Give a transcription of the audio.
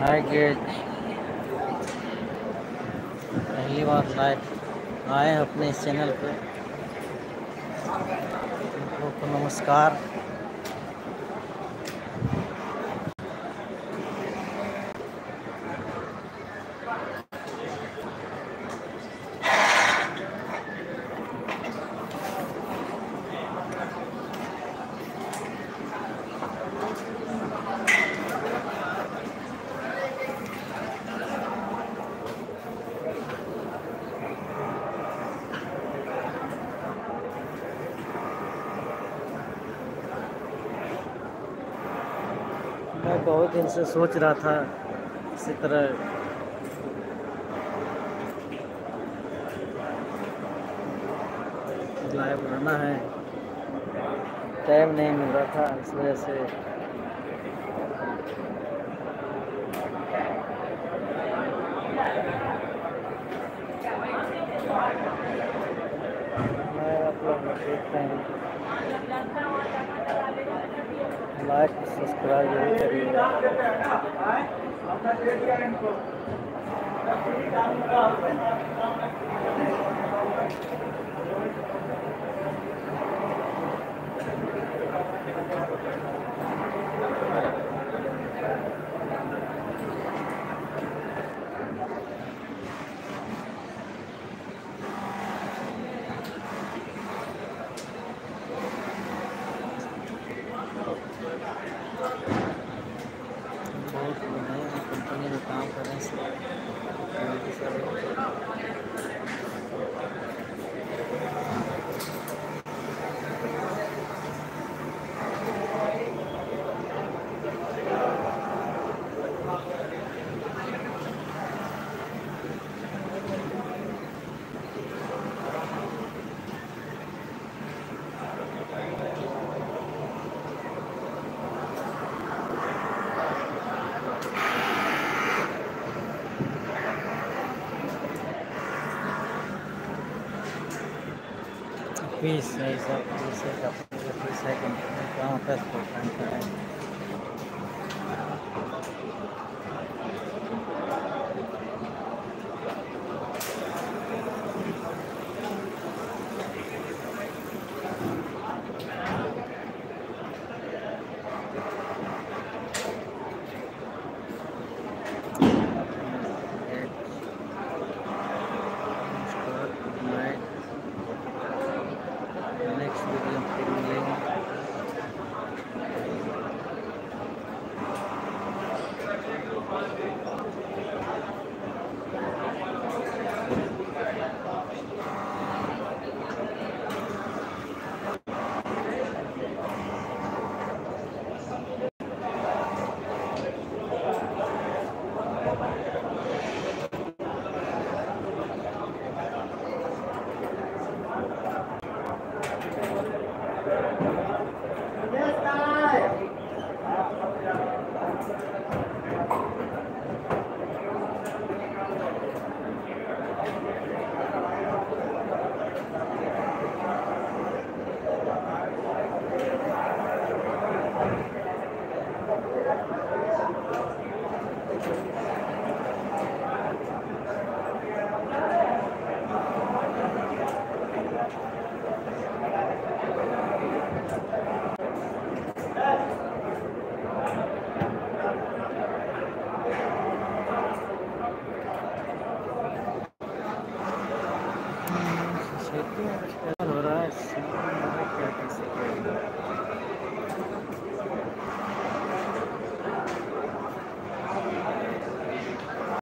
हाय gauge पहली बार live आए अपने इस चैनल पर लोग नमस्कार। मैं बहुत दिन से सोच रहा था इसी तरह। लाइव रहना है। टाइम नहीं मिल रहा था, इस वजह से। मैं आप लोग देखते हैं। लाइक सब्सक्राइब ज़रूर करिए बहुत बढ़िया कंपनी में काम कर रहे हैं सब फ़ीस है सब फ़ीस है कंपनी का फ़ीस है कंपनी